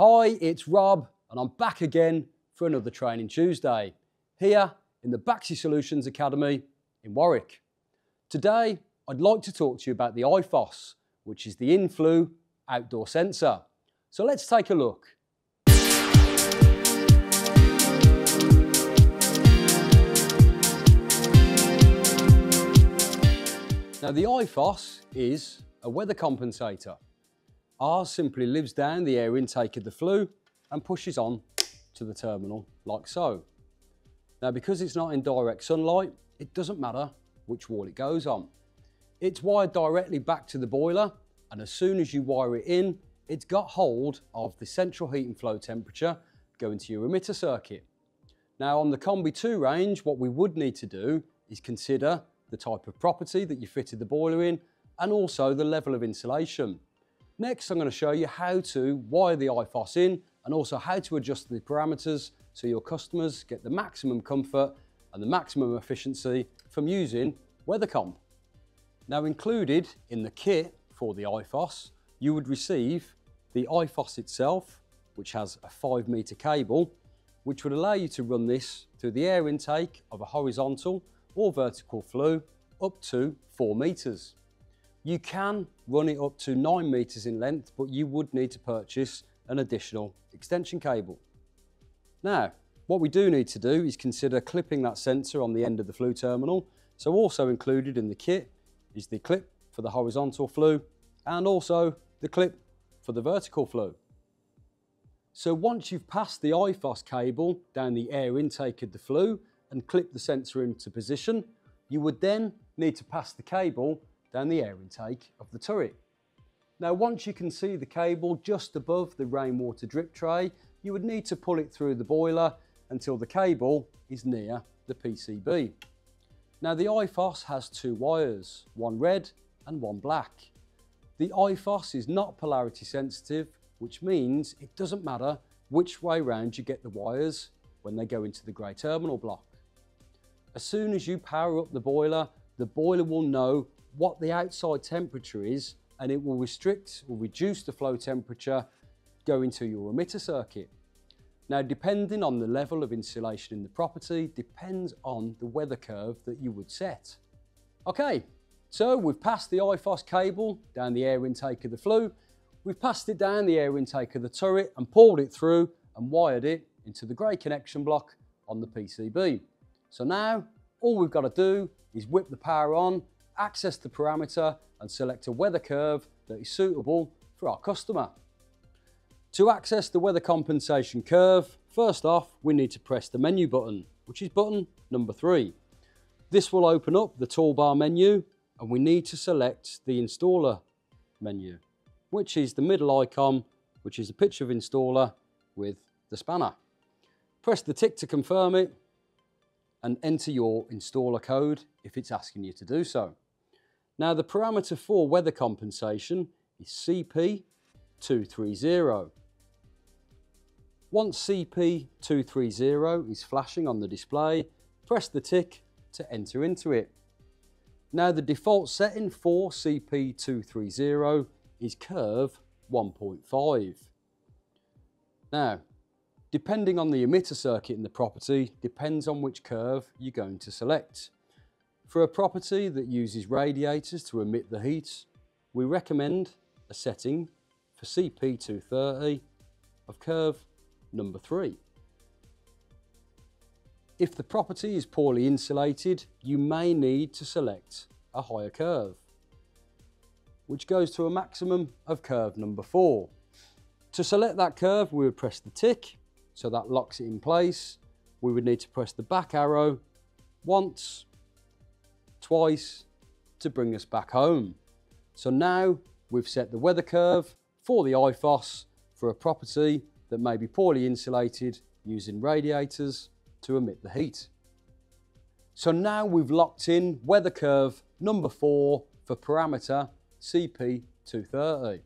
Hi, it's Rob, and I'm back again for another Training Tuesday here in the Baxi Solutions Academy in Warwick. Today, I'd like to talk to you about the iFOS, which is the In Flue outdoor sensor. So let's take a look. Now the iFOS is a weather compensator. Ours simply lives down the air intake of the flue and pushes on to the terminal like so. Now because it's not in direct sunlight, it doesn't matter which wall it goes on. It's wired directly back to the boiler and as soon as you wire it in, it's got hold of the central heat and flow temperature going to your emitter circuit. Now on the Combi 2 range, what we would need to do is consider the type of property that you fitted the boiler in, and also the level of insulation. Next, I'm going to show you how to wire the iFOS in and also how to adjust the parameters so your customers get the maximum comfort and the maximum efficiency from using WeatherComp. Now included in the kit for the iFOS, you would receive the iFOS itself, which has a five meter cable, which would allow you to run this through the air intake of a horizontal or vertical flue up to 4 metres. You can run it up to 9 metres in length, but you would need to purchase an additional extension cable. Now, what we do need to do is consider clipping that sensor on the end of the flue terminal. So also included in the kit is the clip for the horizontal flue and also the clip for the vertical flue. So once you've passed the iFOS cable down the air intake of the flue and clip the sensor into position, you would then need to pass the cable down the air intake of the turret. Now once you can see the cable just above the rainwater drip tray, you would need to pull it through the boiler until the cable is near the PCB. Now the iFOS has two wires, one red and one black. The iFOS is not polarity sensitive, which means it doesn't matter which way round you get the wires when they go into the grey terminal block. As soon as you power up the boiler, the boiler will know what the outside temperature is and it will restrict or reduce the flow temperature going to your emitter circuit. Now, depending on the level of insulation in the property, depends on the weather curve that you would set. Okay, so we've passed the iFOS cable down the air intake of the flue, we've passed it down the air intake of the turret and pulled it through and wired it into the grey connection block on the PCB. So now all we've got to do is whip the power on, access the parameter and select a weather curve that is suitable for our customer. To access the weather compensation curve, first off, we need to press the menu button, which is button number three. This will open up the toolbar menu and we need to select the installer menu, which is the middle icon, which is a picture of installer with the spanner. Press the tick to confirm it and enter your installer code if it's asking you to do so. Now the parameter for weather compensation is CP230. Once CP230 is flashing on the display, press the tick to enter into it. Now the default setting for CP230 is curve 1.5. Now, depending on the emitter circuit in the property, depends on which curve you're going to select. For a property that uses radiators to emit the heat, we recommend a setting for CP230 of curve number 3. If the property is poorly insulated, you may need to select a higher curve, which goes to a maximum of curve number 4. To select that curve, we would press the tick, so that locks it in place. We would need to press the back arrow once, twice, to bring us back home. So now we've set the weather curve for the iFOS for a property that may be poorly insulated using radiators to emit the heat. So now we've locked in weather curve number four for parameter CP230.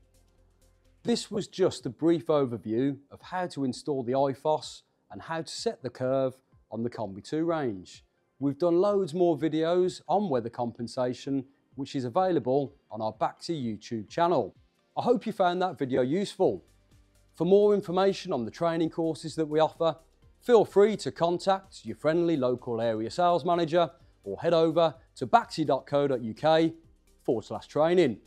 This was just a brief overview of how to install the iFOS and how to set the curve on the Combi 2 range. We've done loads more videos on weather compensation which is available on our Baxi YouTube channel. I hope you found that video useful. For more information on the training courses that we offer, feel free to contact your friendly local area sales manager or head over to baxi.co.uk forward slash training.